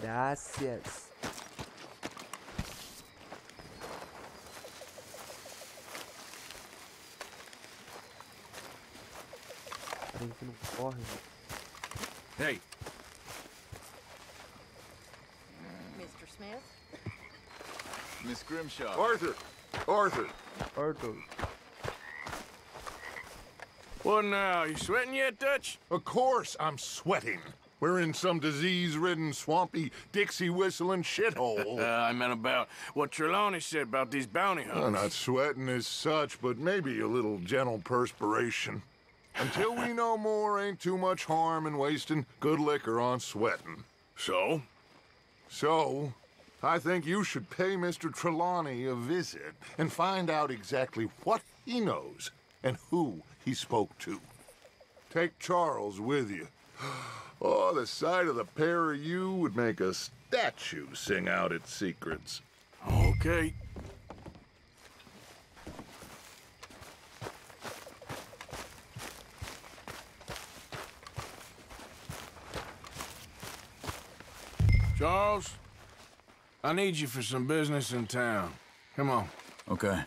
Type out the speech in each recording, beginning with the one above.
Gracias. Peraí que não corre. Hey, Mr. Smith? Miss Grimshaw. Arthur! Arthur! Arthur. what now? You sweating yet, Dutch? Of course I'm sweating. We're in some disease-ridden, swampy, Dixie-whistling shithole. Uh, I meant about what Trelawney said about these bounty hunters. I'm not sweating as such, but maybe a little gentle perspiration. Until we know more, ain't too much harm in wasting good liquor on sweating. So? So, I think you should pay Mr. Trelawney a visit and find out exactly what he knows and who he spoke to. Take Charles with you. Oh, the sight of the pair of you would make a statue sing out its secrets. Okay. Charles, I need you for some business in town. Come on. Okay.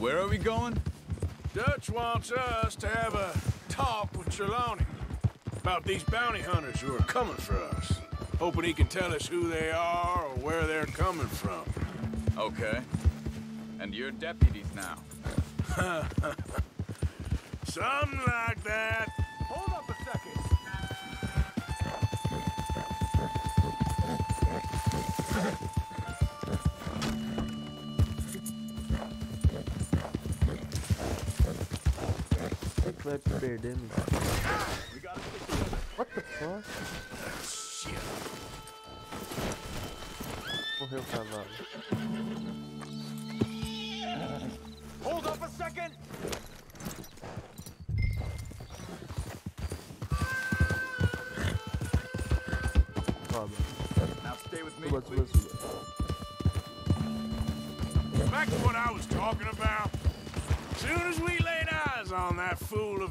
Where are we going? Dutch wants us to have a talk with Trelawney about these bounty hunters who are coming for us. Hoping he can tell us who they are or where they're coming from. Okay. And you're deputies now. Something like that. Vai perder, meu? What the fuck? Morreu o cavalo. Hold up a second.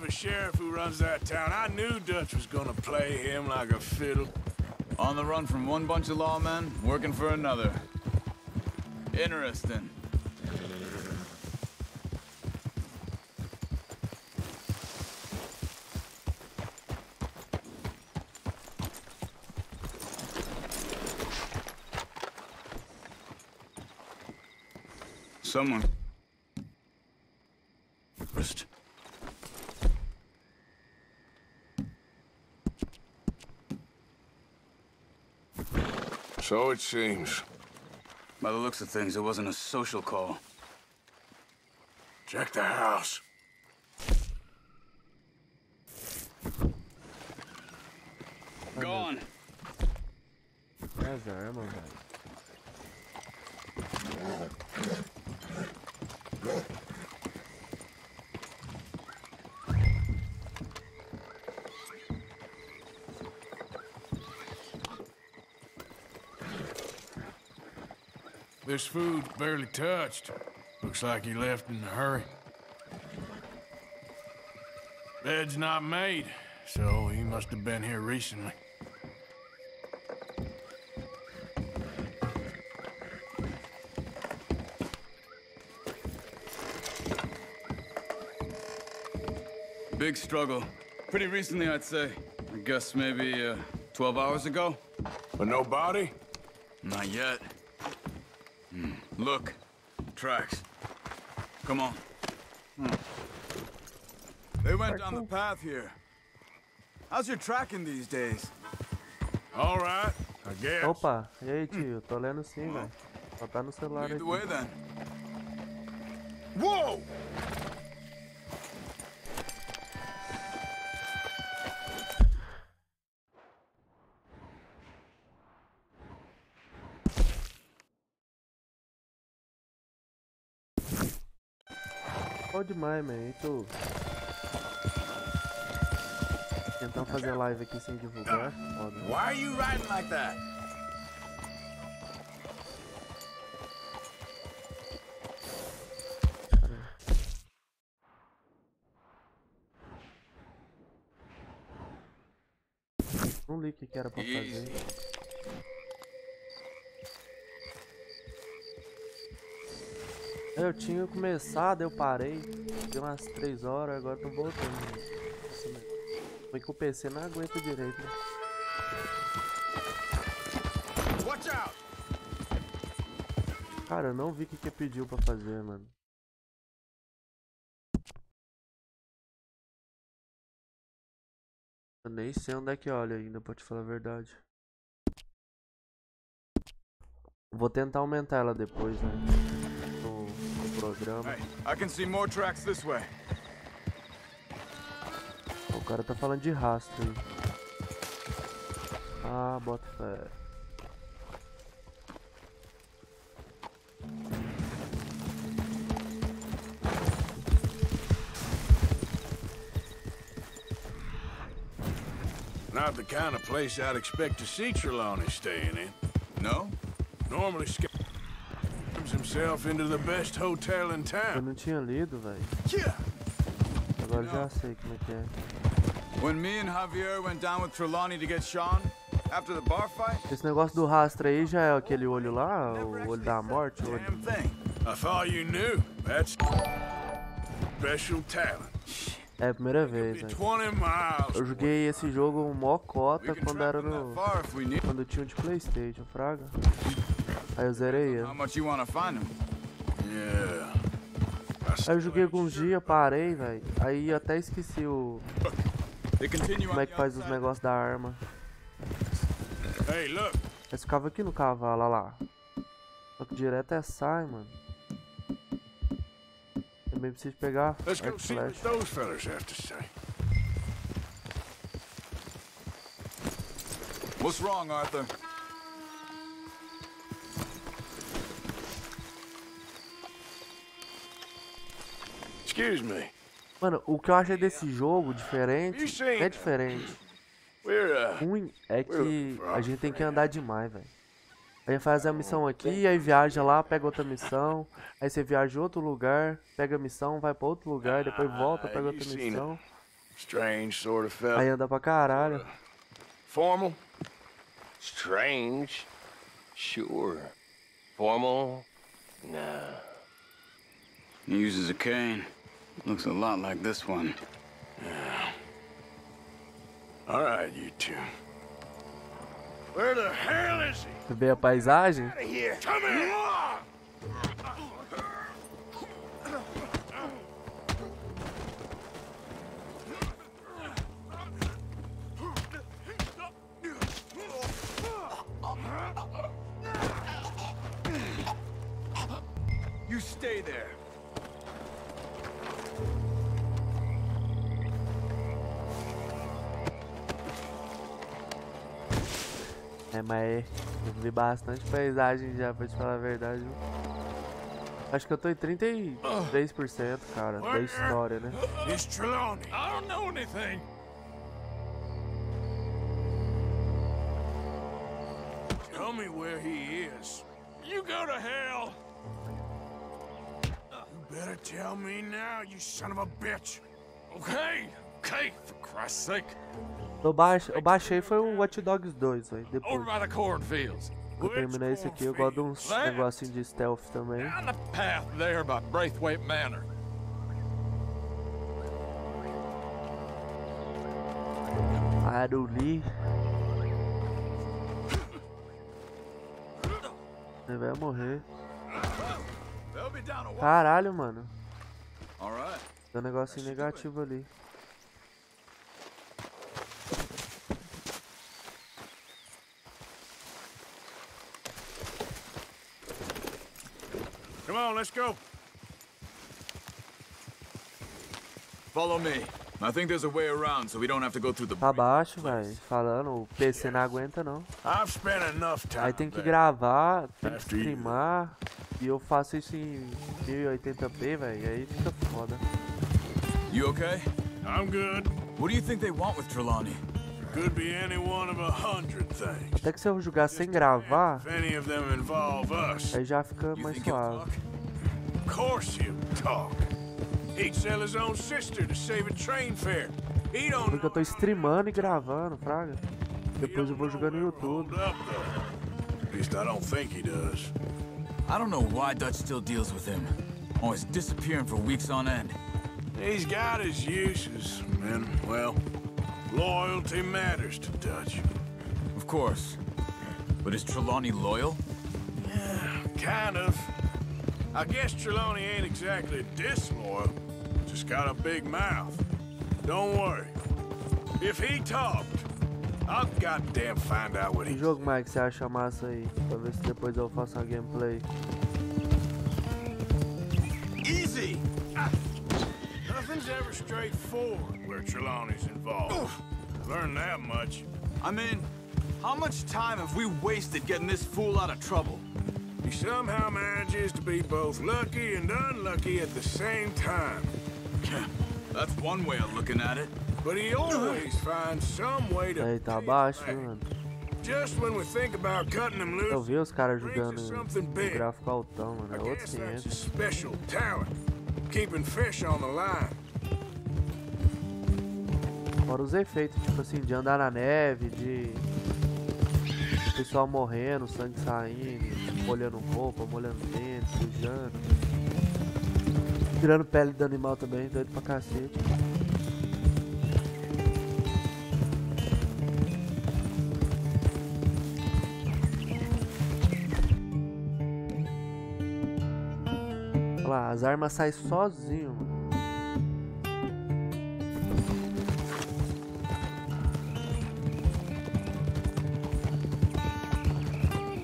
A sheriff who runs that town, I knew Dutch was gonna play him like a fiddle. On the run from one bunch of lawmen, working for another. Interesting. Someone. First. So it seems. By the looks of things, it wasn't a social call. Check the house. Gone. There's the ammo, guys. This food's barely touched. Looks like he left in a hurry. Bed's not made, so he must have been here recently. Big struggle. Pretty recently, I'd say. I guess maybe uh, 12 hours ago? But no body? Not yet. Hmm. Look. Tracks. Come on. Hmm. They went down the path here. How's your tracking these days? All right, I guess. Opa, e aí, tio? Tô lendo sim, velho. Só tá no celular Lead aqui. the way then. Whoa! Demais, man. E tu? Tentando fazer live aqui sem divulgar. Foda. Why are you riding like that? Não li o que, que era pra fazer. Eu tinha começado, eu parei. Deu umas 3 horas, agora tô voltando. Foi que o PC não aguenta direito, né? Watch out! Cara, eu não vi o que, que pediu pra fazer, mano. Eu nem sei onde é que olha ainda, pra te falar a verdade. Vou tentar aumentar ela depois, né? Way. O cara tá falando de rastro aí. Ah, bota fé. Not the kind of place I'd expect to see Trelawney staying in. No? Normally, Himself into the best hotel in Eu town. não tinha lido, velho. Agora eu já sei como é que é. When me and Javier went down with Trelawney to get Sean, after the bar fight, Esse negócio do rastro aí já é aquele olho lá, o olho da morte, o olho. I thought you knew. That's special talent. É a primeira vez, Be velho. 20 miles. Eu joguei esse jogo mó cota quando era no. Quando tinha um de Playstation, fraga. Aí eu zerei ele. Aí eu joguei alguns dias, parei, velho. Aí até esqueci o. Como é que faz os negócios da arma. Hey, look. Mas ficava aqui no cavalo, olha lá. Só que direto é sai, mano. Também preciso pegar Let's arco go see what flecha. those fellas have to say. What's wrong, Arthur? Excuse me. Mano, o que eu achei desse jogo diferente. É diferente. Uh, ruim é que a gente tem que andar demais, velho. Aí faz a missão aqui, aí viaja lá, pega outra missão, aí você viaja em outro lugar, pega a missão, vai pra outro lugar, depois volta, Ah, pega outra missão, strange sort of fella. aí anda pra caralho. Formal? Strange? Sure. Formal? Nah. He uses a cane. Looks a lot like this one. Yeah. All right, you two. Where the hell is he? Tu vê a paisagem? Here. Come here. You stay there. É, mas eu vi bastante paisagem já, pra te falar a verdade. Acho que eu tô em 33%, cara, da história, né? It's Trelawney. I don't know anything. Tell me where he is. You go to hell. You better tell me now, you son of a bitch. Okay, okay, for Christ's sake. Eu, baixei, eu baixei foi o Watch Dogs 2, velho, depois. Over by the cornfields. que eu terminei esse aqui, eu gosto de uns negocinhos de stealth também. Down the path there by Braithwaite Manor. Aruli. Ele vai morrer. Caralho, mano. Tem um negocinho negativo ali. Let's go. Follow me. I think there's a way around so we don't have to go through the Tá baixo, velho. Falando, o PC não aguenta não. I've spent enough time. Aí tem que gravar, tem que streamar. E eu faço isso em 1080p, velho. Aí fica foda. You okay? I'm good. What do you think they want with Trelawney? Could be any one of a hundred things. Até que se eu jogar sem gravar, If any of them involve us, aí já fica mais suave. talk? of course he'll talk. He'd sell his own sister to save a train fare. He don't Porque eu tô streamando e gravando, fraga. Depois eu vou jogando no YouTube. At least I don't think he does. I don't know why Dutch still deals with him. Always disappearing for weeks on end. He's got his uses, and, well, loyalty matters to Dutch. Of course. But is Trelawney loyal? Yeah, kind of. I guess Trelawney ain't exactly disloyal. Just got a big mouth. Don't worry. If he talked, I'll goddamn find out what Que he... jogo mais que você acha massa aí? Pra ver se depois eu faço uma gameplay. Nothing's ever straightforward where Trelawney's involved. Learn that much. I mean, how much time have we wasted getting this fool out of trouble? He somehow manages to be both lucky and unlucky at the same time. That's one way of looking at it. But he always finds some way to Aí tá pay baixo, mano? Just when we think about cutting him Eu loose, vi os caras brings jogando us no something big. gráfico altão, mano. I É outro guess that's his 500. Keeping fish on the line. Fora os efeitos, tipo assim, de andar na neve, de. Pessoal morrendo, sangue saindo, molhando roupa, molhando dente, sujando. Tirando pele do animal também, doido pra cacete. Lá, as armas saem sozinho, mano.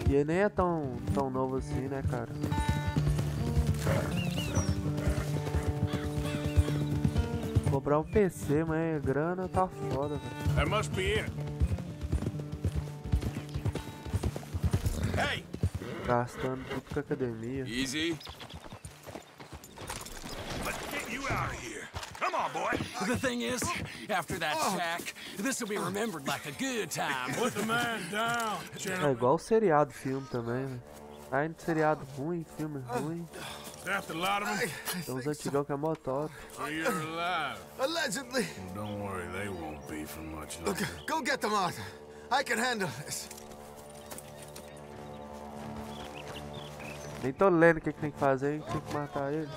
E ele nem é tão, tão novo assim, né, cara? Comprar um PC, mas grana tá foda, velho. That must be it. Hey! Gastando tudo com academia. Easy. Let's get you out of here. Come on, boy. The thing is, after that shack, this will be remembered like a good time. Put the man down, É igual o seriado filme também, velho. Tá indo seriado ruim, filme ruim. That's a lot of them. Tem uns antigão que é motor. So you're alive. Allegedly. Well, don't worry, they won't be for much Look, longer. go get them, Arthur. I can handle this. Nem tô lendo o que, que tem que fazer? Tem que matar ele.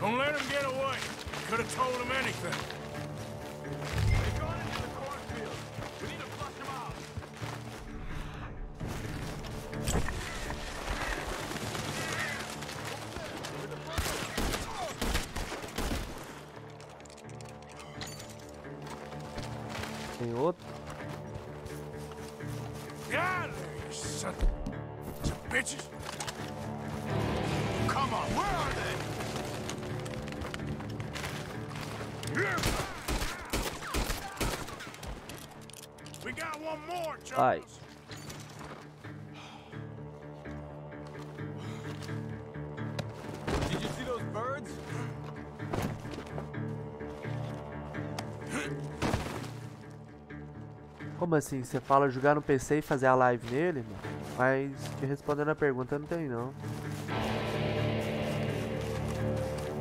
Don't let him get away. Could have told him anything. Assim? Você fala jogar no PC e fazer a live nele? Mas te respondendo a pergunta não tem não.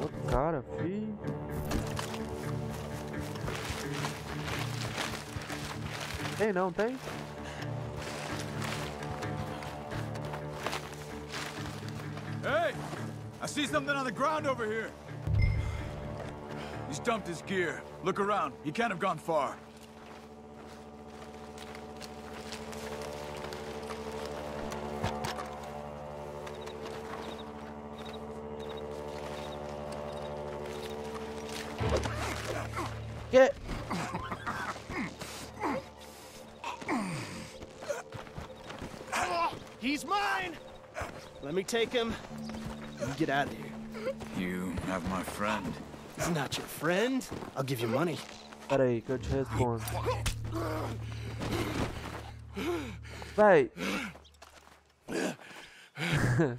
Outro cara, fi. Tem não, tem? Hey! I see something on the ground over here. He's dumped his gear. Look around. He can't have gone far. Que? He's mine! Let me take him. You get out of here. You have my friend. He's not your friend. I'll give you money. Pera aí, que eu te respondo. Véi.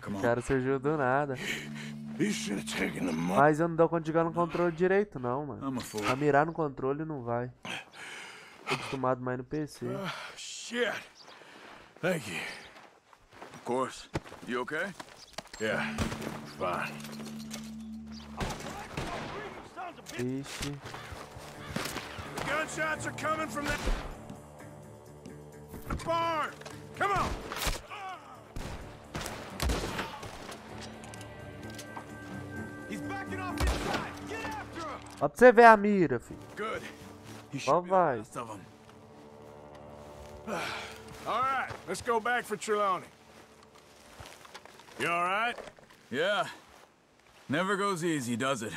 On. cara surgiu do nada. Mas eu não dou conta de jogar no controle direito, não, mano. A mirar no controle não vai. Tô acostumado mais no PC. Shit. Thank you. Of course. You okay? Yeah, fine. Ixi. Gunshots are coming from that barn. Come on. He's backing off inside. Get after him. Ó pra você ver a mira, filho. Good. You Ó vai. Most of them. All right, let's go back for Trelawney. You all right? Yeah. Never goes easy, does it?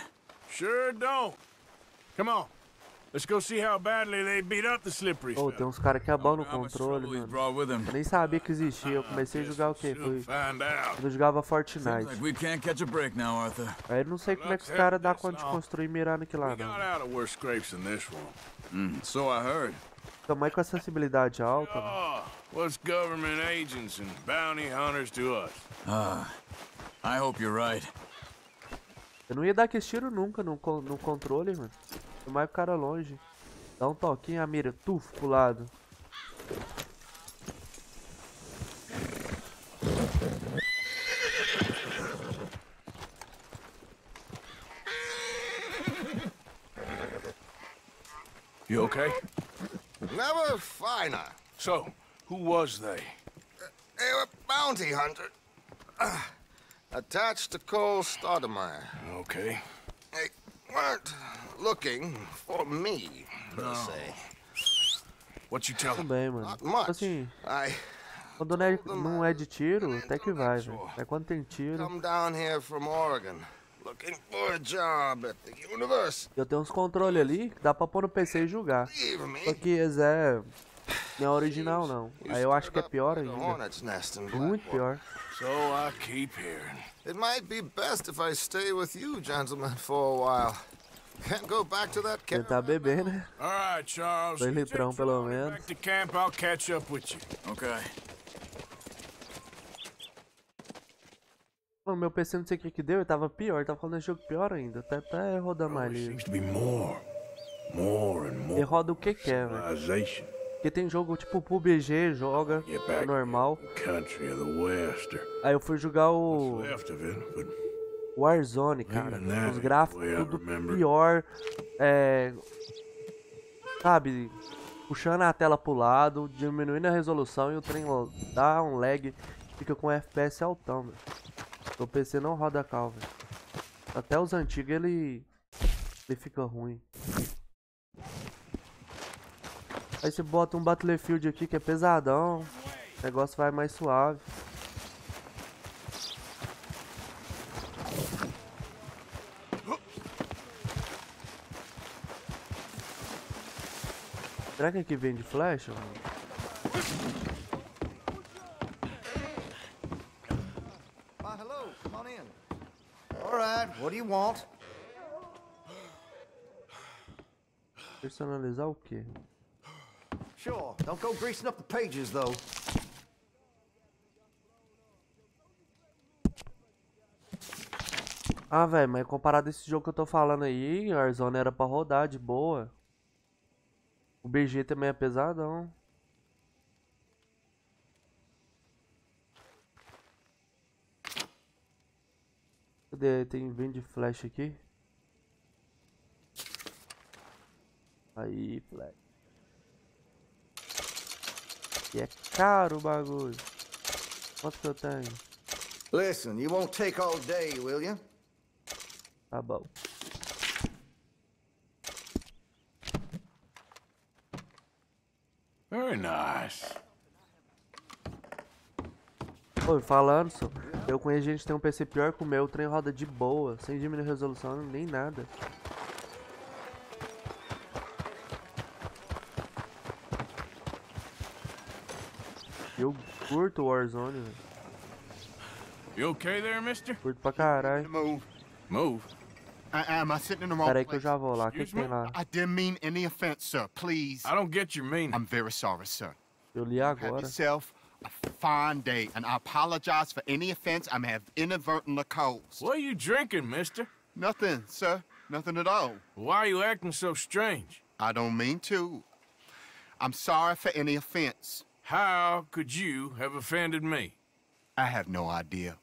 Sure don't. Come on. Let's go see how badly they beat up the slippery Pô, tem uns caras que é bom no How much controle, mano. Eu nem sabia que existia. Eu comecei a jogar o quê? Foi find out. quando eu jogava Fortnite. like we can't catch a break now, Arthur. Aí eu não sei como é que os caras dão conta de construir e mirar naquilo lá, não. out of worse scrapes than this one. Mm, so I heard. Tamanho com a sensibilidade alta, mano. What's government agents and bounty hunters to us? Ah, I hope you're right. Eu não ia dar aquele tiro nunca no, no controle, mano. Tomar o cara longe. Dá um toquinho, a mira, tuf, pro lado. You okay? Never finer. So, who was they? They were bounty hunter. Uh, attached to Cole Stoudemire. Okay. They weren't looking for me, per se. What you tell them? bem, mano. Not Tipo much. assim, I quando não é, não é de tiro, até que vai, velho. Mas quando tem tiro, come down here from Oregon, looking for a job at the university. eu tenho uns controles ali que dá pra pôr no PC e jogar. Só que é. Não é original, não. Aí eu acho que é pior ainda. Muito pior. So I keep hearing. It might be best if I stay with you, gentlemen, for a while. Can't go back to that camp. Tentar beber, né? All right, Charles. Dois litrão, pelo menos. Back to camp, I'll catch up with you. Okay. Pô, meu PC não sei o que que deu, ele tava pior, tava falando jogo pior ainda. Até, até rodando and Ele roda o que quer, velho. Porque tem jogo tipo PUBG, joga, é normal. Aí eu fui jogar o Warzone, cara. Os gráficos tudo pior. É. Sabe? Puxando a tela pro lado, diminuindo a resolução e o trem dá um lag. Fica com FPS altão, velho. O PC não roda cal, velho. Até os antigos ele. Ele fica ruim. Aí você bota um Battlefield aqui que é pesadão. O negócio vai mais suave. Será que aqui vende flecha? Ah, hello. Come on in. All right. What do you want? Personalizar o quê? Sure. Don't go greasing up the pages, though. Ah, velho, mas comparado a esse jogo que eu tô falando aí, Warzone era pra rodar de boa. O BG também é pesadão. Cadê? Tem vende flash aqui? Aí, flash. E é caro o bagulho. Quanto que eu tenho? Listen, you won't take all day, will you? Tá bom. very nice. Oi, falando, só, eu conheço gente que tem um PC pior que o meu, o trem roda de boa, sem diminuir a resolução, nem nada. Eu curto o Warzone, velho. You okay there, mister? Curto pra caralho. Move. Move. I, am I sitting in the wrong Pera aí que eu place? já vou lá. O que, que tem lá? I didn't mean any offense, sir. Please. I don't get your meaning. I'm very sorry, sir. Eu li Have yourself a fine day, and I apologize for any offense I may have inadvertently caused. What are you drinking, mister? Nothing, sir. Nothing at all. Why are you acting so strange? I don't mean to. I'm sorry for any offense. How could you have offended me? I have no idea.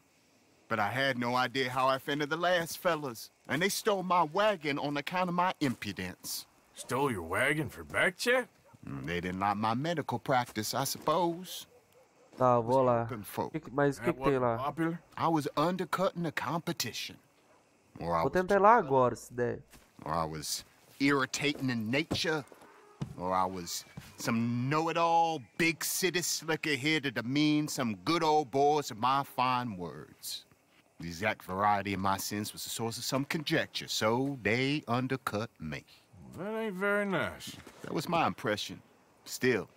But I had no idea how I offended the last fellas. And they stole my wagon on account of my impudence. Stole your wagon for back check? Mm, They didn't like my medical practice, I suppose. Tá, vou lá. Good folk. Que que- mas o que, que tem lá? popular? I was undercutting the competition. Or I Vou tentar ir lá agora, se der. or I was irritating in nature. Or I was some know-it-all big city slicker here to demean some good old boys of my fine words. The exact variety of my sins was the source of some conjecture, so they undercut me. That ain't very nice. That was my impression. Still,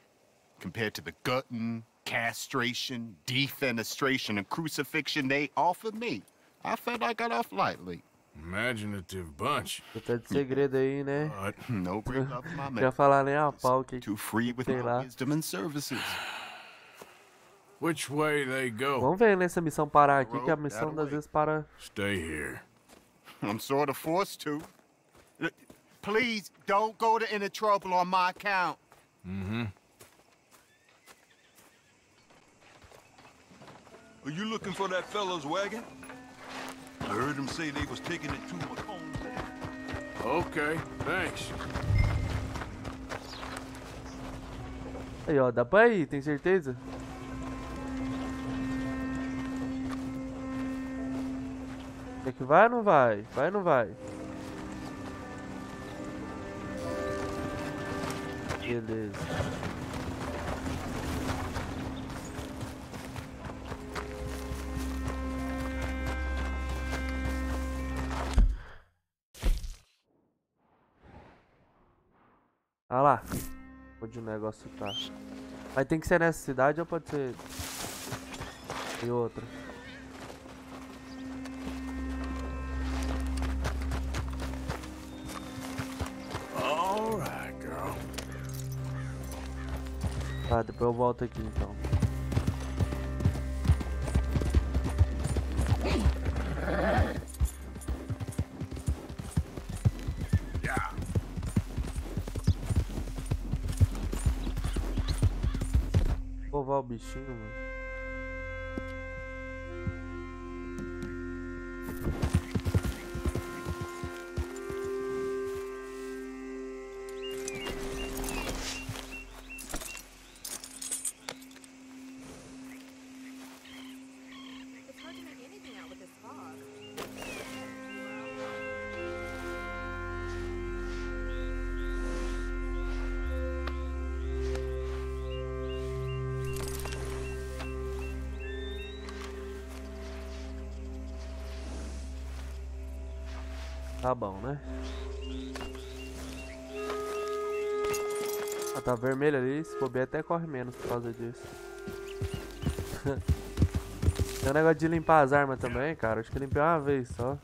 compared to the gutting, castration, defenestration, and crucifixion they offered me, I felt I got off lightly. Imaginative bunch. Tô até de segredo aí, né? But No great love of my Não man. ia falar nem a pau que Too free with Sei my lá. wisdom and services. which way they go? Vamos ver nessa missão parar aqui, que a missão das vezes para. Stay here. I'm sort of forced to. Please don't go to any trouble on my account. Mm-hmm. Are you looking for that fellow's wagon? I heard him say they was taking it to Macomb. Okay, thanks. Aí, ó, dá pra ir, tem certeza? Quer que vai ou não vai? Vai ou não vai? Beleza. Onde o negócio tá. Mas tem que ser nessa cidade ou pode ser em outra? Tá, depois eu volto aqui então. Bichinho, mano. Tá bom, né? Ah, tá vermelho ali, se bobear até corre menos por causa disso. Tem um negócio de limpar as armas também, cara. Acho que limpei uma vez só.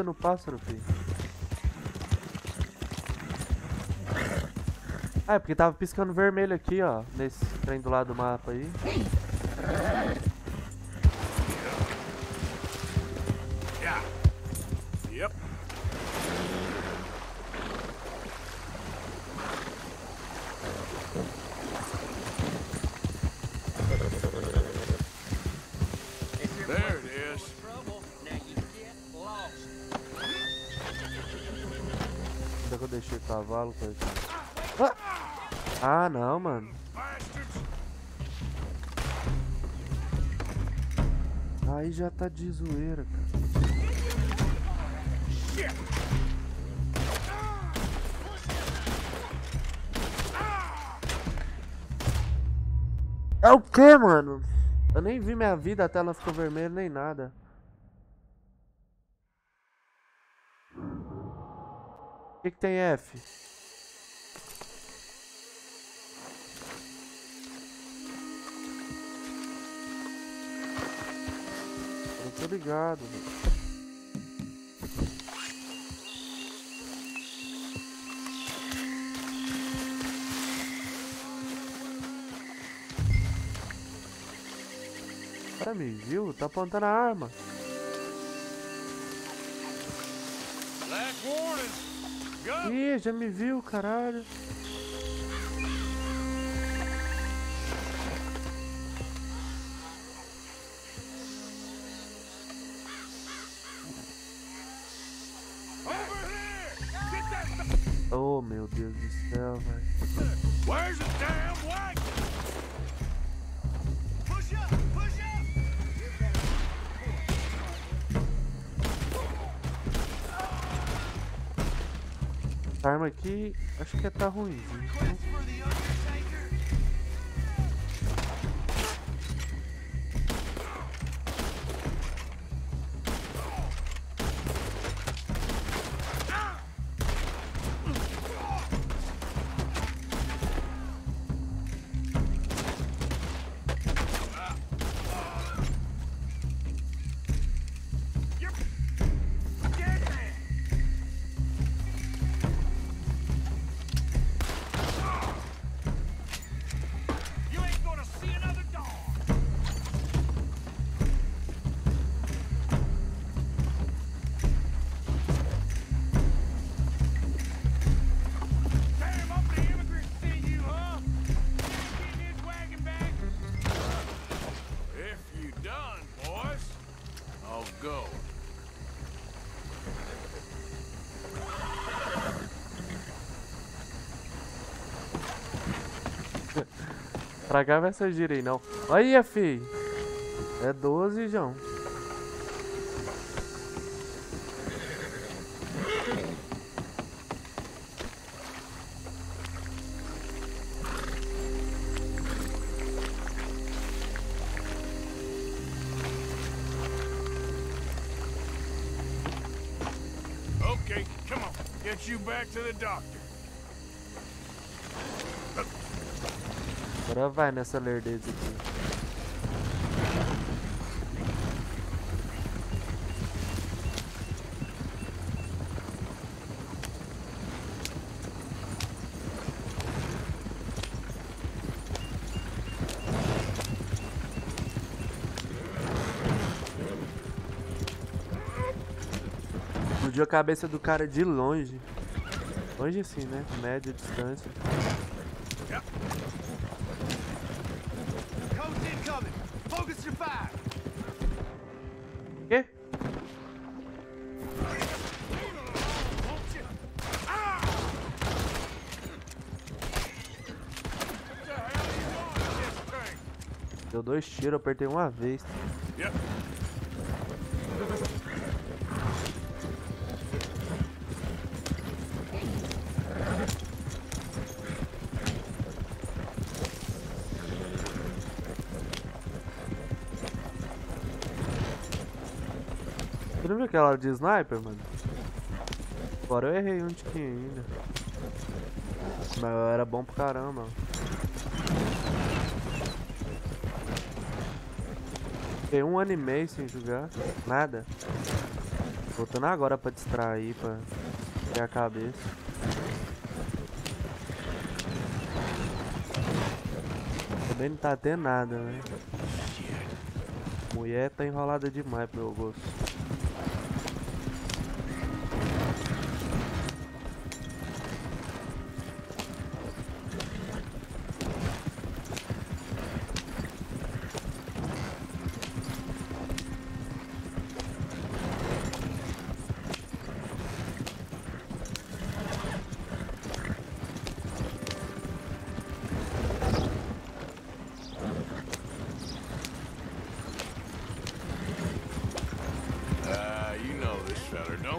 No pássaro, filho. Ah, é porque tava piscando vermelho aqui, ó. Nesse trem do lado do mapa aí. Já tá de zoeira, cara. É o que, mano? Eu nem vi minha vida, a tela ficou vermelha nem nada. O que, que tem F? Eu não tô ligado. Véio. O cara me viu? Tá apontando a arma. Ih, já me viu, caralho. Arma aqui, acho que tá ruimzinho. Pra cá vai ser gira aí, não. Olha, fi. É 12, João. Okay, come on. Get you back to the doctor. Agora vai nessa lerdeza aqui. Explodiu a cabeça do cara de longe. Longe assim, né? Média distância. Deu dois tiros, apertei uma vez. Você não viu aquela de sniper, mano? Agora eu errei um tiquinho ainda. Mas eu era bom pro caramba. Tem um ano e meio sem jogar. Nada. Voltando agora pra distrair, pra ter a cabeça. Também não tá tendo nada, né? Mulher tá enrolada demais pro meu gosto.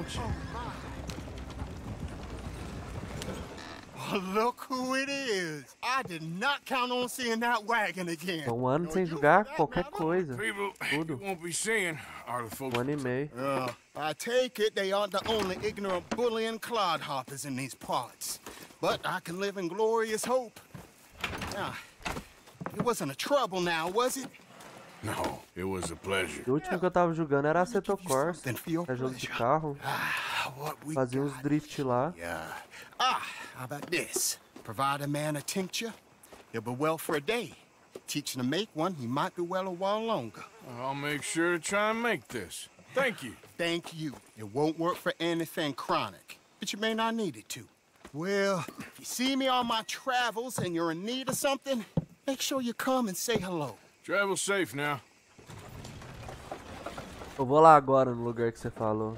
Don't you? Oh, look who it is. I did not count on seeing that wagon again. Um ano sem jogar qualquer coisa. People you won't be seeing are the folks. Um ano e meio. Uh, I take it they aren't the only ignorant bullying clodhoppers in these parts. But I can live in glorious hope. Now, it wasn't a trouble now, was it? No, it was a pleasure. O último que eu tava jogando era Assetto Corsa. É jogo de carro. Fazia uns drift lá. Ah, how about this? Provide a man a tincture, he'll be well for a day. Teach him to make one, he might be well a while longer. I'll make sure to try and make this. Thank you. Thank you. It won't work for anything chronic, but you may not need it to. Well, if you see me on my travels and you're in need of something, make sure you come and say hello. Travel safe now. Eu vou lá agora no lugar que você falou.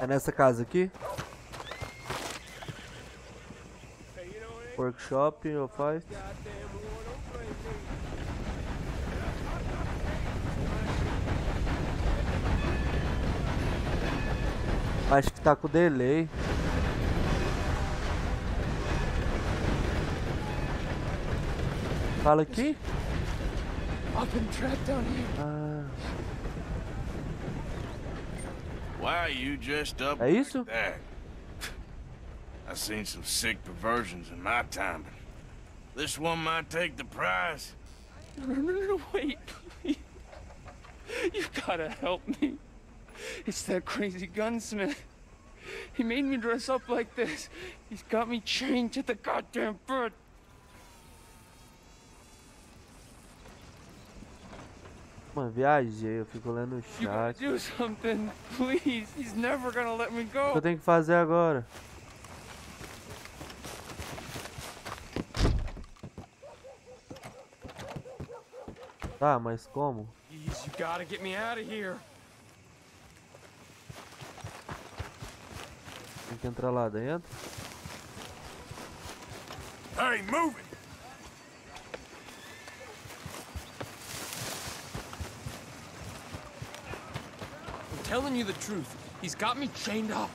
É nessa casa aqui? Workshop ou faz? Tá com delay. Fala aqui. I've been trapped down here. Ah, Why are you dressed up É isso? like that? I've seen some sick perversions in my time. This one might take the prize. No, no, no, no, wait, please. You gotta help me. It's that crazy gunsmith. He made me dress up like this. He's got me chained to the goddamn bed. mano, viajei, eu fico lendo o chat. do something, please. He's never gonna let me O que go. eu tenho que fazer agora? Tá, mas como? Please, you gotta get me out of here. Tem que entrar lá dentro? Hey, move it! I'm telling you the truth. He's got me chained up.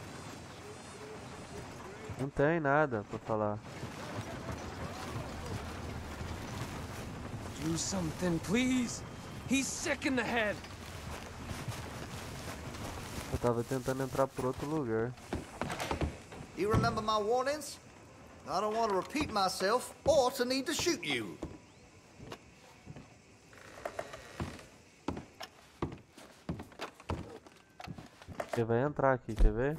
Não tem nada pra falar. Do something, please. He's sick in the head. Eu tava tentando entrar por outro lugar. You remember my warnings? I don't want to repeat myself or to need to shoot you. Ele vai entrar aqui, quer ver?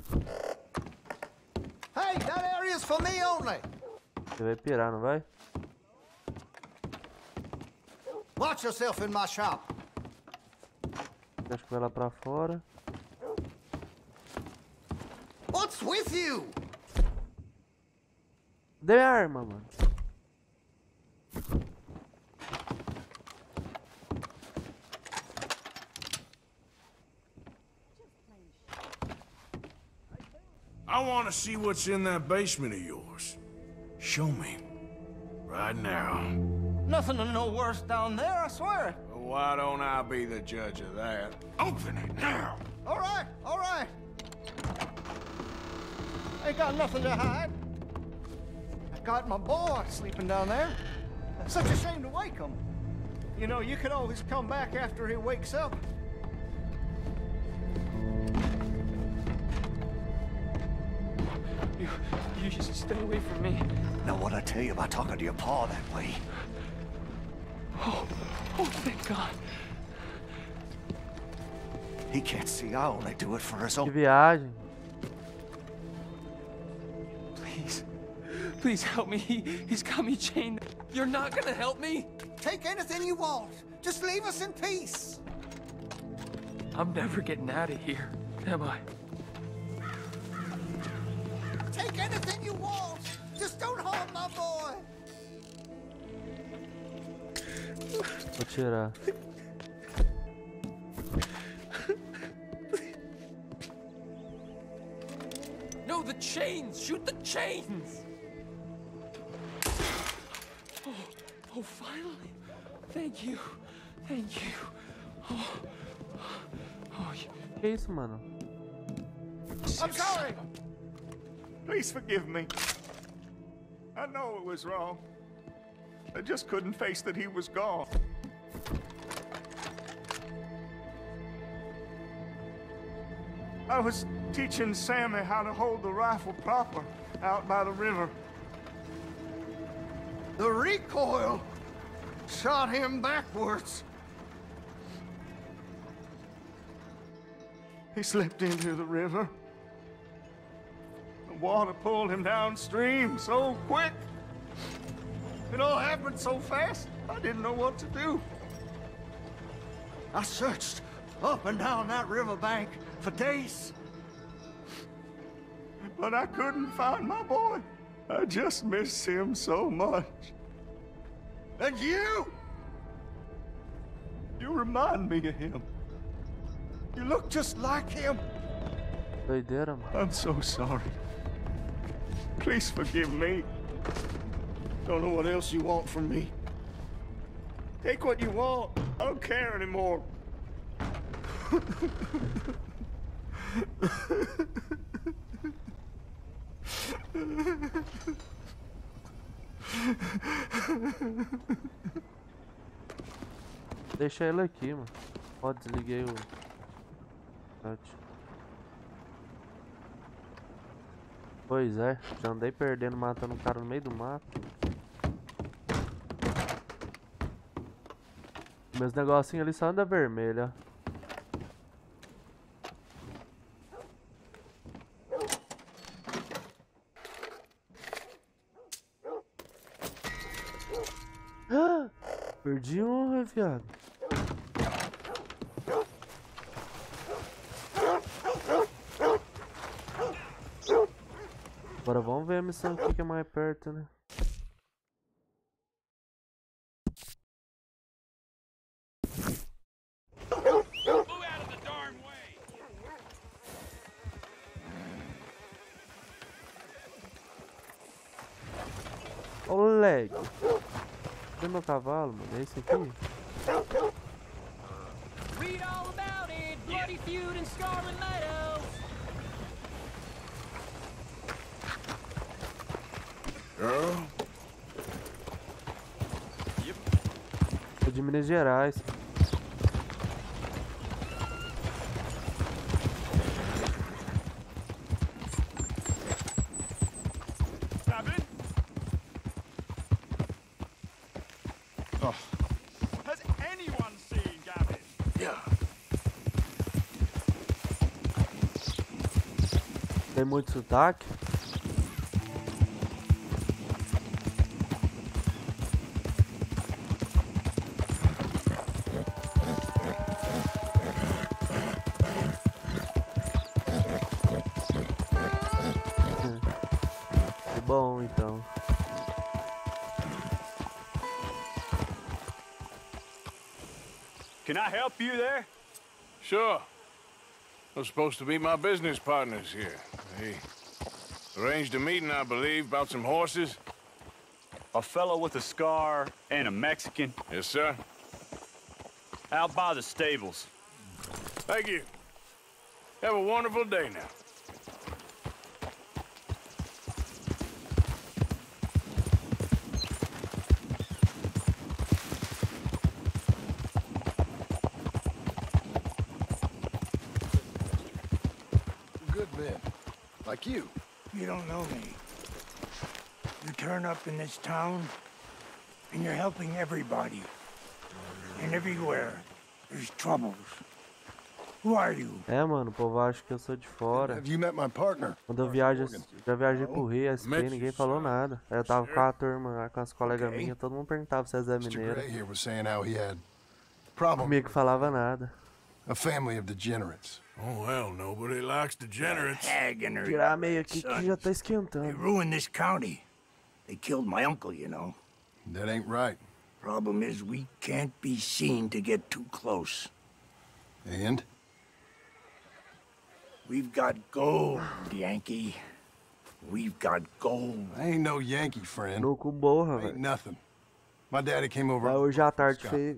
Hey, that area's for me only. Ele vai pirar, não vai? Watch yourself in my shop. Acho que vai lá pra fora. What's with you? Dê a arma, mano. I want to see what's in that basement of yours. Show me. Right now. Nothing to no worse down there, I swear. Well, why don't I be the judge of that? Open it now! All right, all right. Ain't got nothing to hide. I got my boy sleeping down there. Such a shame to wake him. You know, you could always come back after he wakes up. You, you just stay away from me. Now, what I tell you about talking to your paw that way? Oh, oh, thank God. He can't see. I only do it for his Que own. viagem. Please help me. He, he's got me chained. You're not gonna help me? Take anything you want. Just leave us in peace. I'm never getting out of here, am I? Take anything you want. Just don't harm my boy. Vou tirar. Uh, no, the chains! Shoot the chains! Oh, finally. Thank you. Thank you. Oh, oh, Que isso, mano? I'm sorry. Please forgive me. I know it was wrong. I just couldn't face that he was gone. I was teaching Sammy how to hold the rifle proper out by the river. The recoil shot him backwards. He slipped into the river. The water pulled him downstream so quick. It all happened so fast, I didn't know what to do. I searched up and down that riverbank for days. But I couldn't find my boy. I just miss him so much. And you! You remind me of him. You look just like him. They did him. I'm so sorry. Please forgive me. Don't know what else you want from me. Take what you want. I don't care anymore. Deixa ele aqui, mano. Ó, desliguei o. Pois é, já andei perdendo, matando um cara no meio do mato. Meus negocinhos ali só anda vermelho, ó. Agora vamos ver a missão que é mais perto, né? Ô leg. Cadê meu cavalo, mano? É esse aqui? Minas Gerais. Tá Tem muito sotaque? Bom, então. Can I help you there? Sure. They're supposed to be my business partners here. They arranged a meeting, I believe, about some horses. A fellow with a scar and a Mexican. Yes, sir. Out by the stables. Thank you. Have a wonderful day now. Like you. You don't know me. You turn up in this town, and you're helping everybody. And everywhere, there's troubles. Who are you? É, mano, o povo acha que eu sou de fora. Have you met my partner? Quando eu viajo, já viajei pro Rio, SP, Met ninguém falou nada. Eu tava com a turma com as colegas minhas, todo mundo perguntava se é Zé. Mineiro. Gray here was saying how he had problems Comigo falava nada. a family of degenerates. Oh, well, nobody likes degenerates. Hag and her Tirar meio aqui que son. já tá They ruined this county. They killed my uncle, you know. That ain't right. Problem is, we can't be seen to get too close. And? We've got gold, Yankee. We've got gold. I ain't no Yankee friend. Tô com borra, Ain't velho. nothing. My daddy came over. Vai hoje à tarde Scott. fez.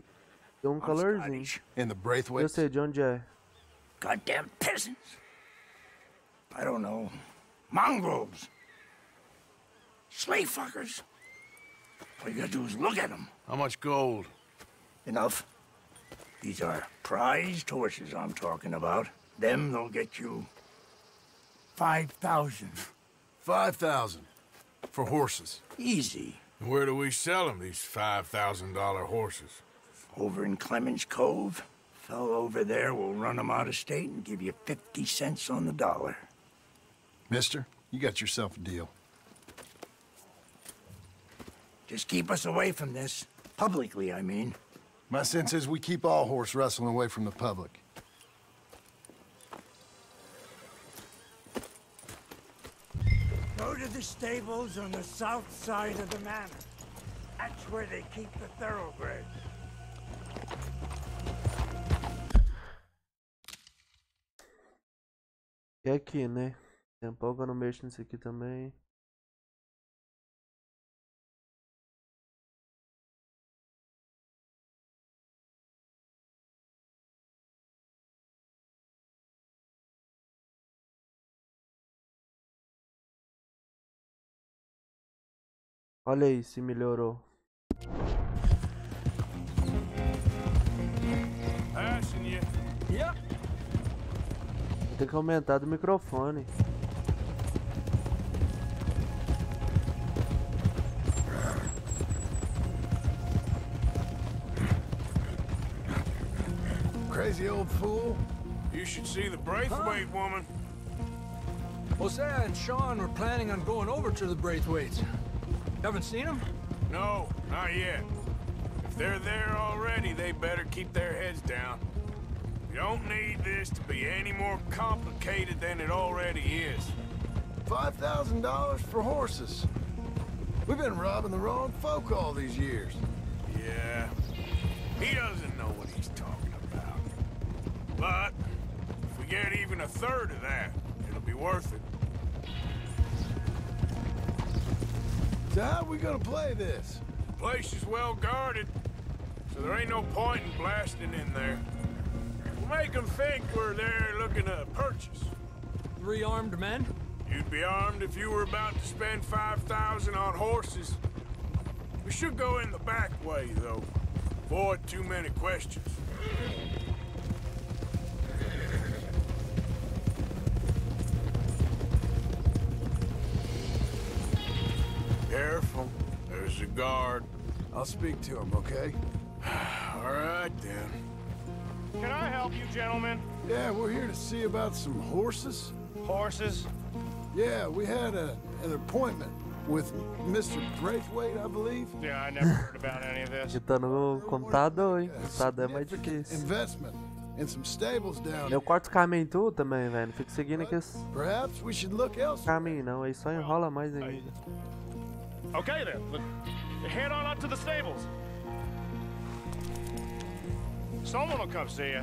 Deu um calorzinho. In the Eu Braithwaite. sei de onde é. Goddamn peasants. I don't know. Mongrels. Slave fuckers. All you gotta do is look at them. How much gold? Enough. These are prized horses I'm talking about. Them, they'll get you 5,000. Five thousand for horses. Easy. Where do we sell them, these $5,000 horses? Over in Clemens Cove. Fellow over there will run them out of state and give you 50 cents on the dollar. Mister, you got yourself a deal. Just keep us away from this. Publicly, I mean. My sense is we keep all horse rustling away from the public. Go to the stables on the south side of the manor. That's where they keep the thoroughbreds. E aqui, né? Tempão que eu não mexo nisso aqui também. Olha aí se melhorou. Tem que aumentar do microfone. Crazy old fool. You should see the Braithwaite woman. Hosea and Sean were planning on going over to the Braithwaites. Haven't seen them? No, not yet. If they're there already, they better keep their heads down. We don't need this to be any more complicated than it already is. Five thousand dollars for horses. We've been robbing the wrong folk all these years. Yeah, he doesn't know what he's talking about. But if we get even a third of that, it'll be worth it. So how are we gonna play this? The place is well guarded, so there ain't no point in blasting in there. We'll make them think we're there looking to purchase. Three armed men? You'd be armed if you were about to spend 5,000 on horses. We should go in the back way, though. Avoid too many questions. Careful. There's a guard. I'll speak to him, okay? All right, then. Can I help you, gentlemen? Yeah, we're here to see about some horses. Horses? Yeah, we had a, an appointment with Mr. Braithwaite, I believe. Yeah, I never heard about any of this. Aqui tá no computador, hein? Computador é mais difícil. Investment in some stables down Eu corto os caminhos tudo também, velho. Não fico seguindo aqueles Perhaps we should look elsewhere. caminhos, não. Aí só enrola mais ainda. Okay, then. Head on up to the stables. Someone will come see you.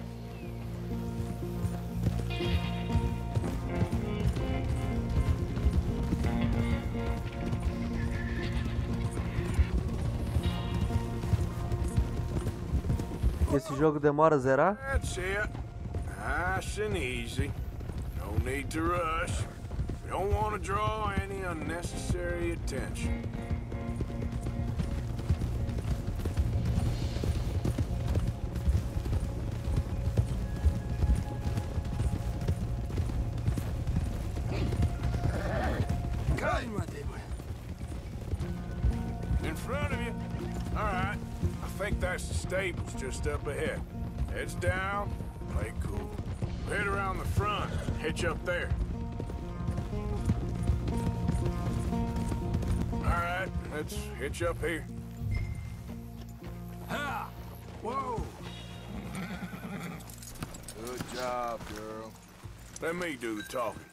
Esse jogo demora a zerar? That's it. Nice and easy. No need to rush. We don't want to draw any unnecessary attention. Just up ahead. Heads down, play cool. Head around the front, hitch up there. All right, let's hitch up here. Ha! Whoa! Good job, girl. Let me do the talking.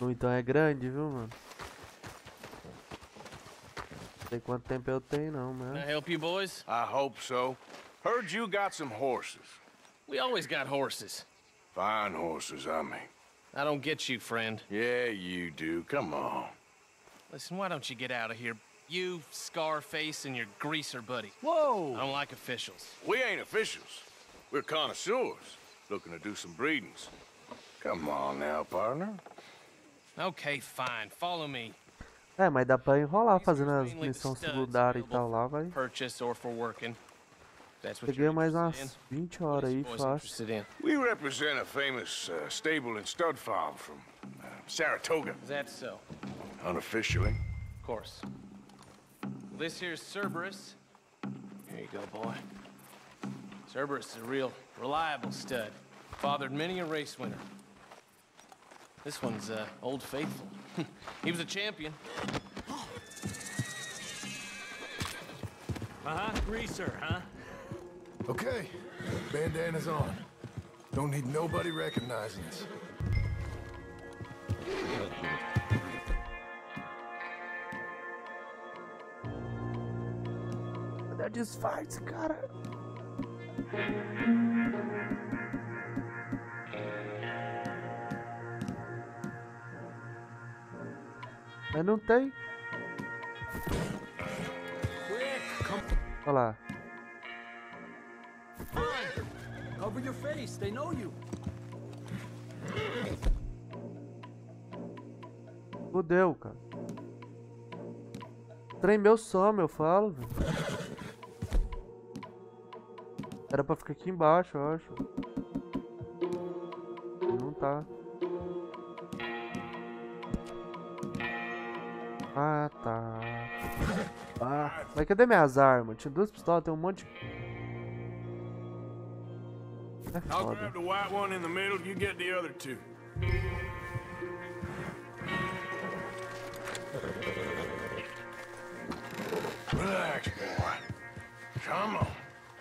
Não, então é grande, viu, mano? Sei quanto tempo eu tenho não, Can I mano. help you boys? I hope so. Heard you got some horses. We always got horses. Fine horses, I mean. I don't get you, friend. Yeah, you do. Come on. Listen, why don't you get out of here? You, Scarface, and your greaser buddy. Whoa! I don't like officials. We ain't officials. We're connoisseurs, looking to do some breedings. Come on now, partner. Okay, fine. Follow me. É, mas dá pra enrolar fazendo as Mainly missões studs secundárias e tal lá, vai. Purchase or for working. That's what Peguei you're mais interested umas 20 horas aí, boys fácil. We represent a famous uh, stable and stud farm from uh, Saratoga, Is that so? unofficially. Of course. This here's Cerberus. Here you go, boy. Cerberus is a real reliable stud. Fathered many a race winner. This one's uh, Old Faithful. he was a champion. Uh-huh, greaser, huh? Okay, bandana's on. Don't need nobody recognizing us. That disfarce, cara. Mas não tem. Olha lá. Cover your face. They know you. Fudeu, cara. Trem meu some, eu falo, velho. Era pra ficar aqui embaixo, eu acho. Não tá. Ah, tá. Ah, mas cadê minhas armas? Tinha duas pistolas, tem um monte de... É I'll foda. grab the white one in the middle, you get the other two. Relax, boy. Come on.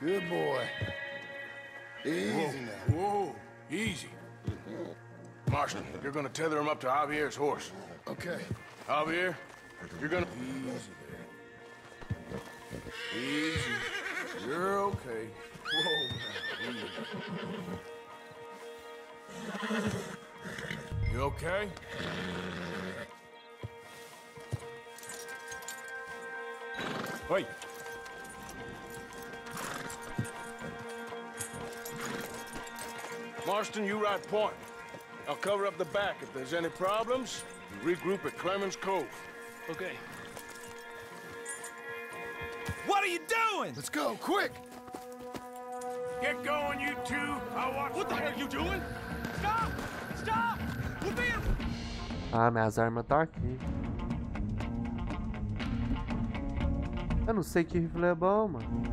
Good boy. Easy Whoa, now. Whoa, easy. Marston, you're gonna tether him up to Javier's horse. Okay. Javier, you're gonna... Easy there. Easy. You're okay. Whoa. You okay? Wait. Marston, you ride point. I'll cover up the back. If there's any problems, regroup at Clemens Cove. Okay. What are you doing? Let's go, quick! Get going, you two. I'll watch What the hell are you doing? Stop! Stop! We're being Ah, minhas armas tá aqui. Eu não sei que rifle é bom, mano.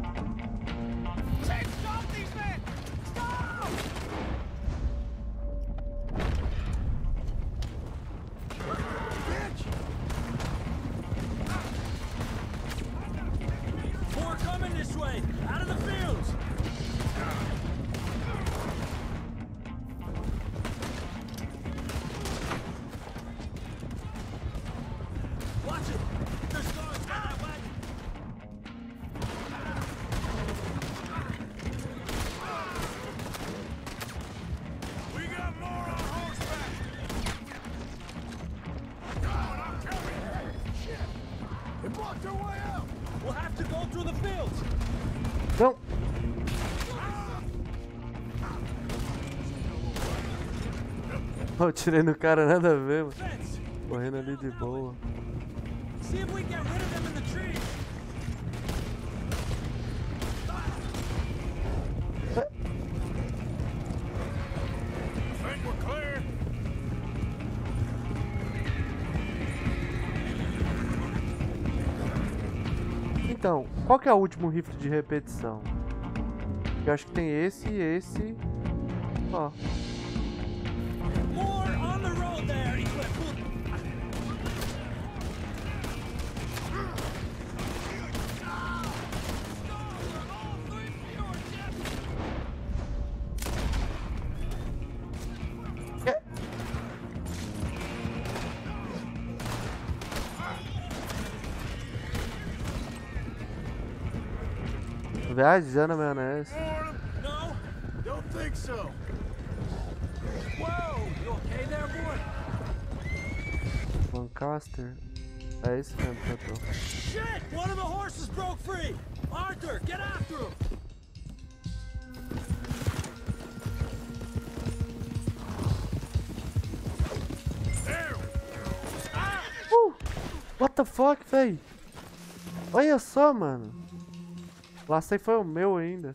Eu tirei no cara nada a ver, mano. Correndo ali de boa. Então, qual que é o último rifle de repetição? Eu acho que tem esse e esse. Ó. More Viajando na maionese. Boy? Lancaster. É isso mesmo que eu tô. Shit! One of the horses broke free! Arthur, get after him! Uh! What the fuck, véi? Olha só, mano. Lacei foi o meu ainda.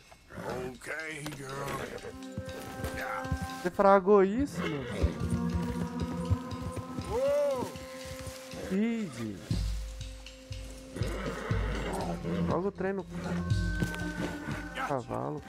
Okay, girl. Você fragou isso, mano? Speed. Joga o trem no cavalo.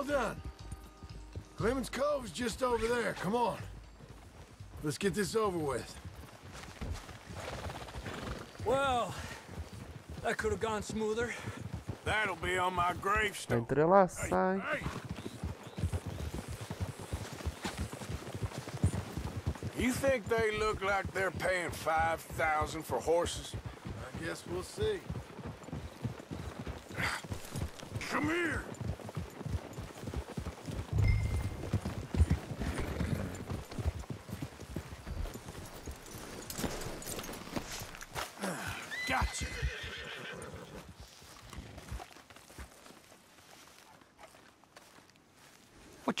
Well done. Clemens Cove's just over there. Come on. Let's get this over with. Well, that could have gone smoother. That'll be on my Vai gravestone. entrelaçar, hein? You think they look like they're paying 5000 for horses? I guess we'll see. Come here.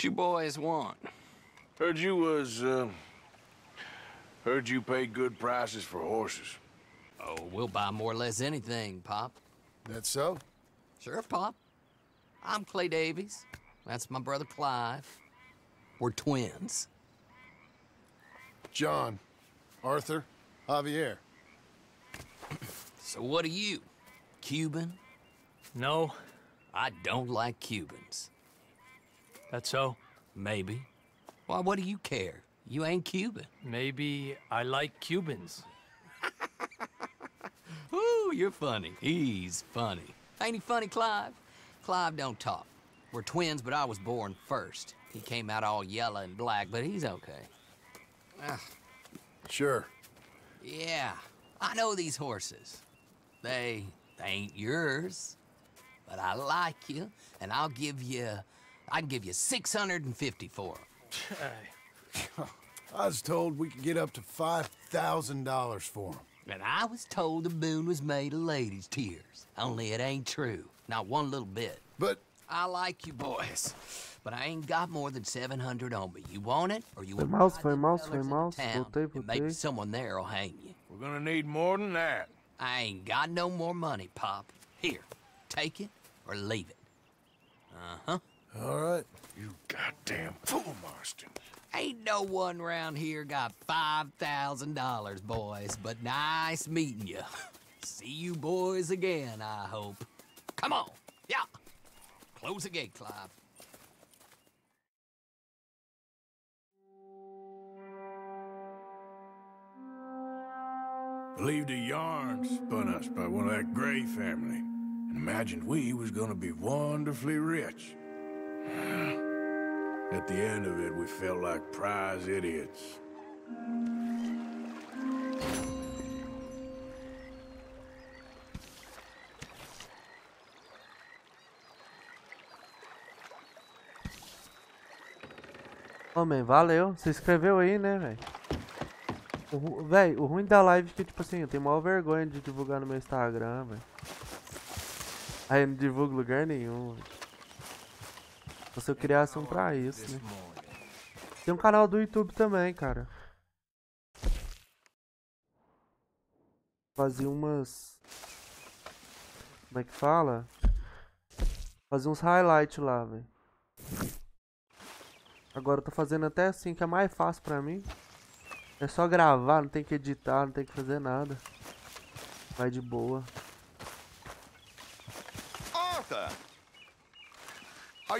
What you boys want? Heard you was, uh, heard you pay good prices for horses. Oh, we'll buy more or less anything, Pop. That so? Sure, Pop. I'm Clay Davies. That's my brother Clive. We're twins. John, Arthur, Javier. So what are you? Cuban? No. I don't like Cubans. That so? Maybe. Why, what do you care? You ain't Cuban. Maybe I like Cubans. Ooh, you're funny. He's funny. Ain't he funny, Clive? Clive don't talk. We're twins, but I was born first. He came out all yellow and black, but he's okay. Ah, Sure. yeah, I know these horses. They, they ain't yours, but I like you, and I'll give you, I can give you 650 for 'em. I was told we could get up to $5,000 for them. And I was told the moon was made of ladies' tears. Only it ain't true. Not one little bit. But I like you boys. But I ain't got more than 700 on me. You want it? Or you Foi want mouse, foi mouse, foi mouse. town? Voltei, and maybe voltei. someone there'll hang you. We're gonna need more than that. I ain't got no more money, Pop. Here, take it or leave it. Uh-huh. All right. You goddamn fool, Marston. Ain't no one round here got $5,000, boys, but nice meeting you. See you boys again, I hope. Come on, yeah. Close the gate, Clive. Believed a yarn spun us by one of that Gray family and imagined we was gonna be wonderfully rich. At the end of it, we felt like prize idiots. Homem, valeu. Se inscreveu aí, né, velho? O, véi, o ruim da live é que, tipo assim, eu tenho maior vergonha de divulgar no meu Instagram, velho. Aí eu não divulgo lugar nenhum, velho. Eu criasse um pra isso, né? Tem um canal do YouTube também, cara. Fazia umas. Como é que fala? Fazia uns highlights lá, velho. Agora eu tô fazendo até assim, que é mais fácil pra mim. É só gravar, não tem que editar, não tem que fazer nada. Vai de boa.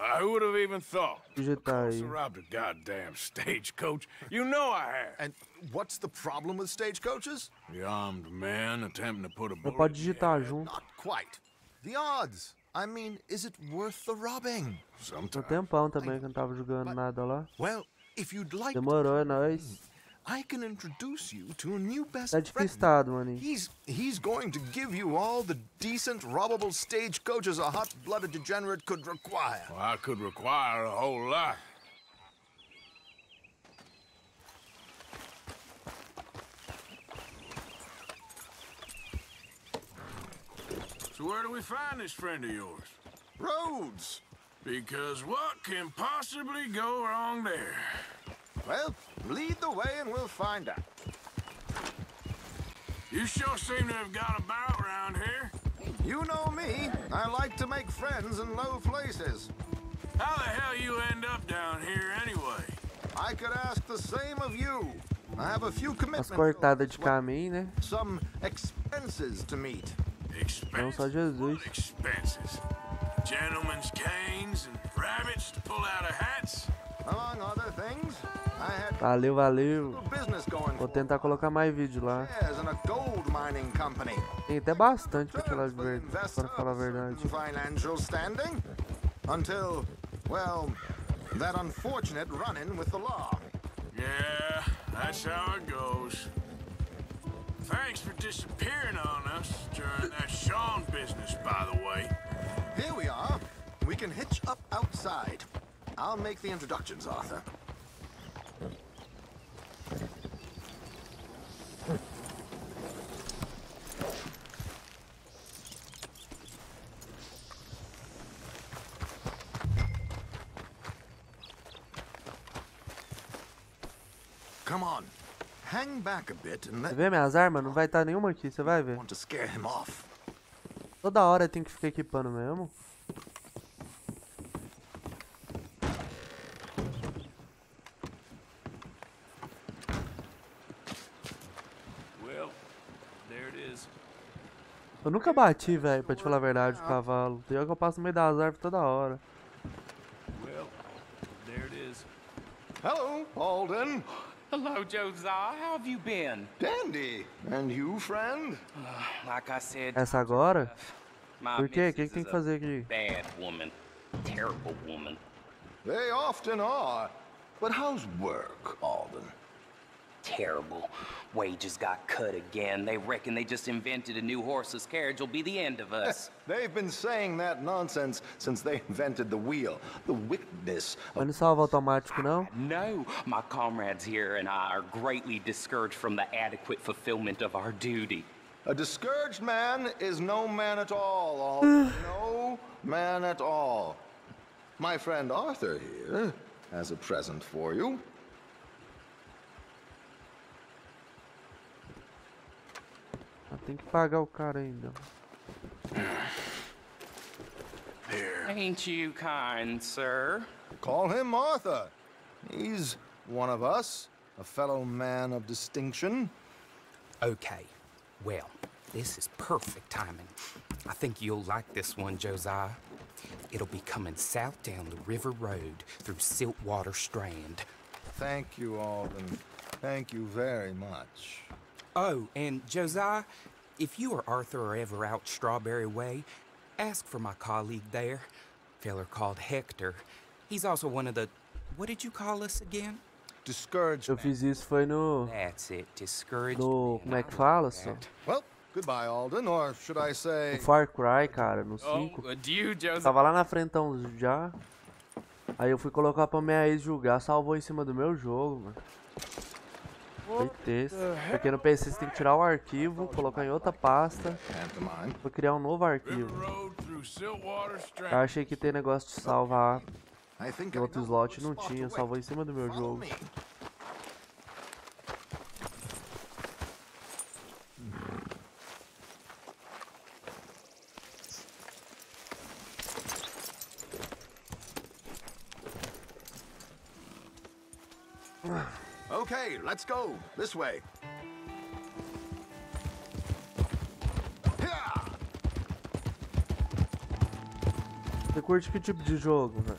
Why, who would have even thought? I aí. robbed a goddamn stagecoach. You know I have. And what's the problem with stagecoaches? The armed man attempting to put a bullet pode digitar junto. Not quite. The odds. I mean, is it worth the robbing? Um tempão também que não tava jogando nada lá. Well, if you'd like, Demorou, é nóis. I can introduce you to a new best Tá friend. despistado, maninho. He's he's going to give you all the decent, robbable stagecoaches a hot-blooded degenerate could require. Well, I could require a whole lot. So where do we find this friend of yours? Roads. Because what can possibly go wrong there? Well, lead the way and we'll find out. You sure seem to have got about around here. You know me. I like to make friends in low places. How the hell you end up down here anyway? I could ask the same of you. I have a few As commitments, de caminho, né? some expenses to meet. Não só Jesus. Expenses. Gentlemen's canes and rabbits to pull out of hats. Among other things, I had Valeu, valeu. business going Vou tentar colocar mais vídeo lá. a gold mining company. Tem até bastante pra falar, de ver... pra falar a verdade. Financial standing until, well, that unfortunate run-in with the law. Yeah, that's how it goes. Thanks for disappearing on us during that Sean business, by the way. Here we are. We can hitch up outside. I'll make the introductions, Arthur. Come on. Hang back a bit and Você let vê minhas armas? Não vai estar nenhuma aqui, você vai ver. Toda hora tem que ficar equipando mesmo. Well, there it is. Eu nunca bati, velho, pra te falar a verdade, o cavalo. Pior que eu passo no meio das árvores toda hora. Well, there it is. Hello, Alden. Hello, Josiah. How have you been? Dandy. And you, friend? Like I said, Essa agora? my Por quê? O que, que tem que a fazer aqui? Bad woman. Terrible woman. They often are. But how's work, Alden? Terrible. Wages got cut again. They reckon they just invented a new horseless carriage will be the end of us. They've been saying that nonsense since they invented the wheel. The wickedness Mas não salva automático, não? No, my comrades here and I are greatly discouraged from the adequate fulfillment of our duty. A discouraged man is no man at all, Alden. no man at all. My friend Arthur here has a present for you. Tem que pagar o cara ainda. Ain't you kind, sir? Call him Arthur. He's one of us, a fellow man of distinction. Okay, well, this is perfect timing. I think you'll like this one, Josiah. It'll be coming south down the river road through Siltwater Strand. Thank you, Alden. Thank you very much. Oh, and Josiah, if you or Arthur are ever out Strawberry Way, ask for my colleague there, feller called Hector. He's also one of the. What did you call us again? Discouraged. Eu fiz isso foi no. That's it, discouraged. No. Como é que fala, só? Well, goodbye, Alden, or should I say. No Far Cry, cara, no Oh, 5. adieu, Josiah. Tava lá na frentão já. Aí eu fui colocar pra minha ex julgar, salvou em cima do meu jogo, mano. Foi texto. Porque no PC você tem que tirar o arquivo, colocar em outra pasta. Pra criar um novo arquivo. Eu achei que tem negócio de salvar. No outro slot não tinha, salvou em cima do meu jogo. Okay, let's go. This way. Você curte que tipo de jogo, velho?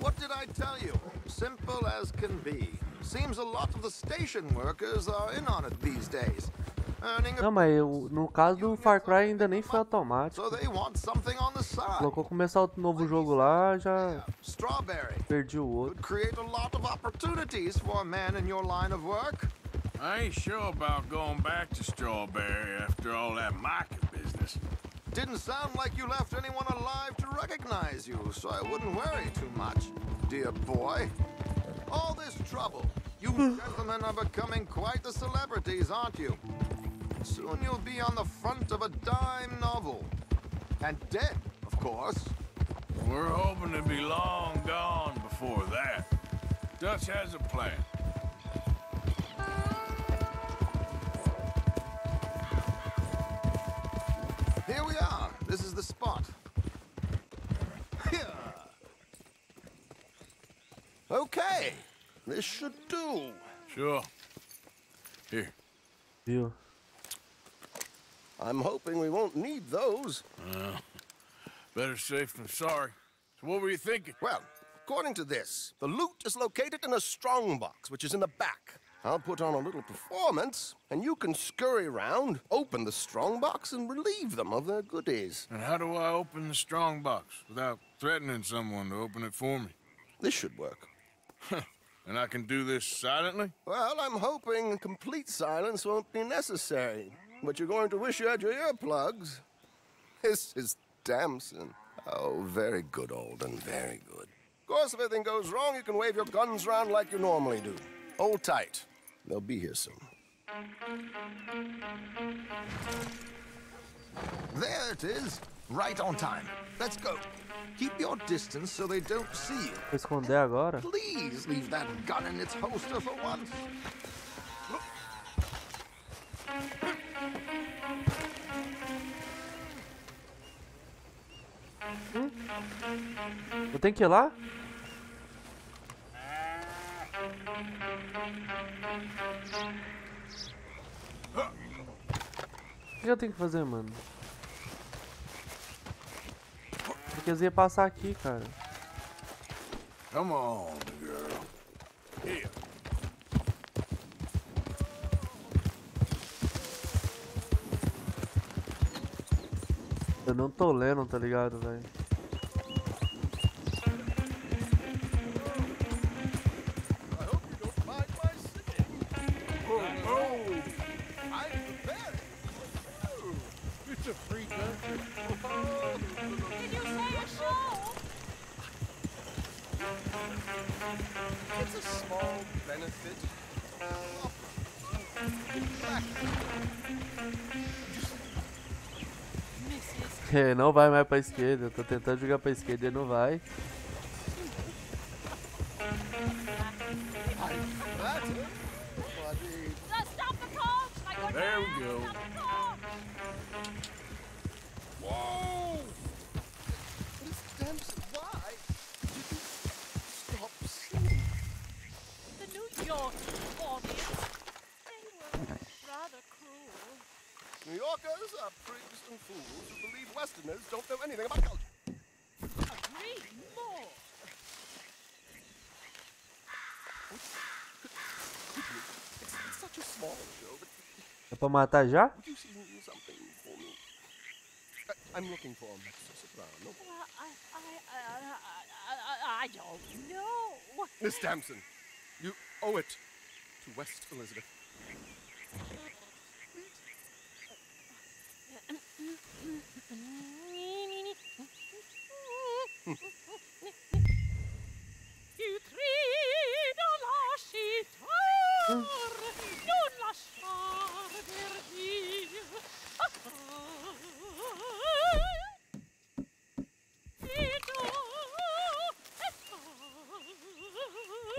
What did I tell you? Simple as can be. Seems a lot of the station workers are in on it these days. Earning a Não, mas eu, no caso do Far Cry ainda nem foi automático. so they want something on the side. Colocou começar o novo jogo lá, já Strawberry perdi o outro. could create a lot of opportunities for a man in your line of work. I ain't sure about going back to Strawberry after all that Micah business. Didn't sound like you left anyone alive to recognize you, so I wouldn't worry too much, dear boy. All this trouble. You gentlemen are becoming quite the celebrities, aren't you? Soon you'll be on the front of a dime novel. And dead, of course. We're hoping to be long gone before that. Dutch has a plan. Here we are. This is the spot. Here. Okay. This should do. Sure. Here. Viu? I'm hoping we won't need those. Uh, better safe than sorry. So what were you thinking? Well, according to this, the loot is located in a strongbox, which is in the back. I'll put on a little performance, and you can scurry around, open the strongbox, and relieve them of their goodies. And how do I open the strong box without threatening someone to open it for me? This should work. and I can do this silently? Well, I'm hoping complete silence won't be necessary. But you're going to wish you had your earplugs. This is Damson. Oh, very good, Alden, very good. Of course, if anything goes wrong, you can wave your guns around like you normally do. Hold tight. They'll be here soon. There it is. Right on time. Let's go. Keep your distance so they don't see you. Vou esconder agora. Please leave that gun in its holster for once. Eu tenho que ir lá? O que eu tenho que fazer, mano? Porque eu ia passar aqui, cara. Come on, girl. Here. Eu não tô lendo, tá ligado, velho? não vai mais pra esquerda. Eu tô tentando jogar pra esquerda e não vai. Matar já? would you sing something for me? I, I'm looking for a mezzo soprano. Well, I, I, I, I, I don't know. Miss Damson, you owe it to West Elizabeth.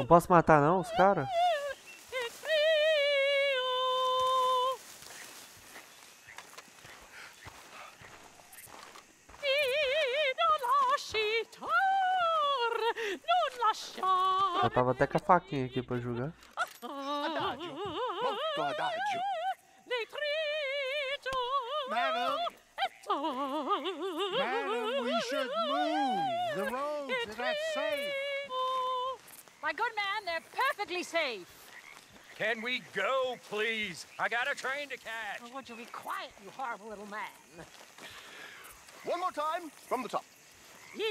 Não posso matar não, os caras? Eu tava até com a faquinha aqui pra jogar. Adagio. Adagio. Madam. Madam, we should move. The roads are not safe. My good man, they're perfectly safe. Can we go, please? I got a train to catch. Oh, would you be quiet, you horrible little man? One more time from the top. Il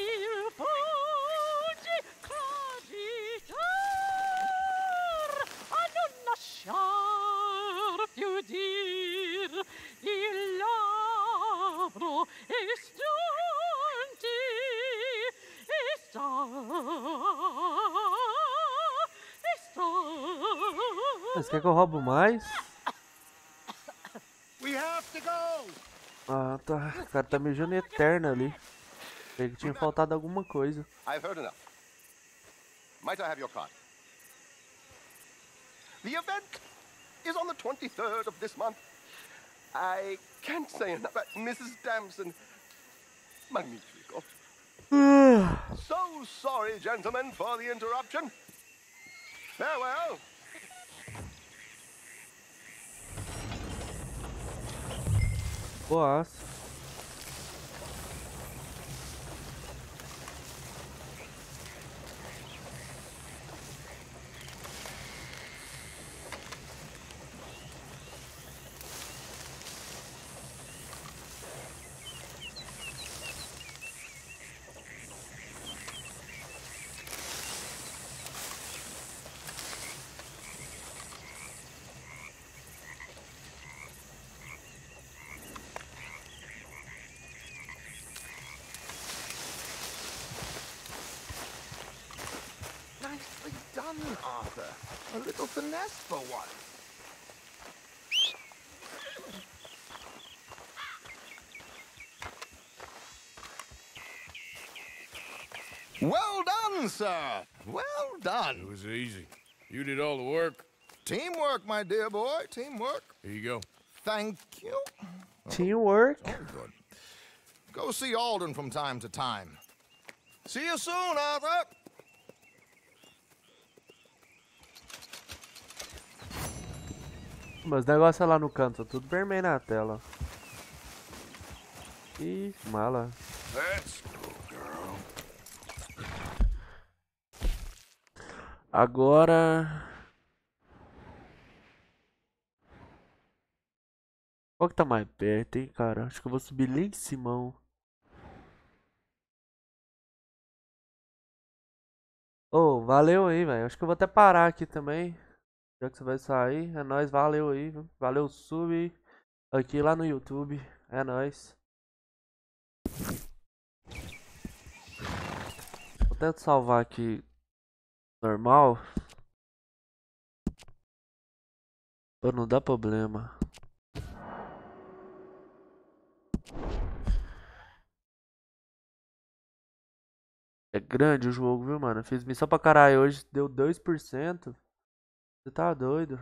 Mas quer que eu roubo mais? We have to go. Ah, tá. O cara tá mijando eterno ali. Achei que tinha faltado alguma coisa. I've heard enough. Might I have your card? The event is on the 23rd of this month. I can't say enough about Mrs. Damson. Magnifico. so sorry, gentlemen, for the interruption. Farewell. Boas. Nicely done, Arthur. A little finesse for once. Well done, sir. Well done. It was easy. You did all the work. Teamwork, my dear boy. Teamwork. Here you go. Thank you. Teamwork. Oh, good. Go see Alden from time to time. See you soon, Arthur. Mas negócio é lá no canto, tá tudo vermelho na tela. Ih, mala. Agora. Qual que tá mais perto, hein, cara? Acho que eu vou subir lá em Simão. Ô, valeu aí, velho. Acho que eu vou até parar aqui também. Já que você vai sair. É nóis, valeu aí? Valeu, sub aqui lá no YouTube. É nóis. Vou tentar salvar aqui normal. Pô, não dá problema. É grande o jogo, viu, mano? Eu fiz missão pra caralho hoje, deu 2%. Você tá doido?